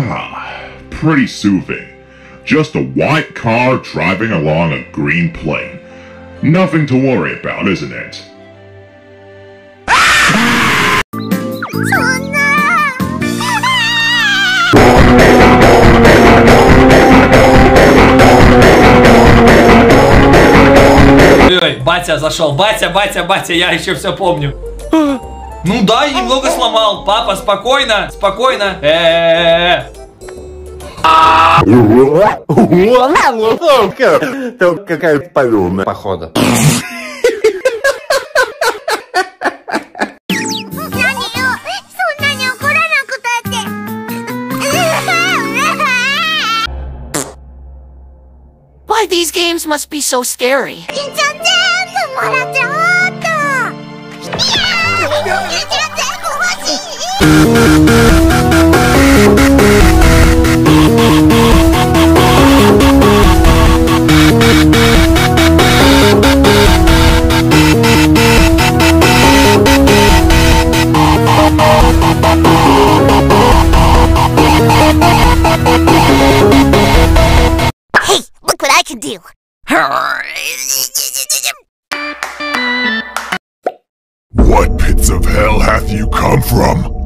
Ah, pretty soothing. Just a white car driving along a green plain. Nothing to worry about, isn't it? Ой, батя зашел. Батя, батя, батя, я еще все помню. Ну да, и немного сломал. Папа, спокойно, спокойно. Э-э-э. Это какая-то полюмная, походу. 何よそんなに怒らなくたってうわ Why these games must be so scary? じゃ全部もらっちゃお Can do! What pits of hell hath you come from?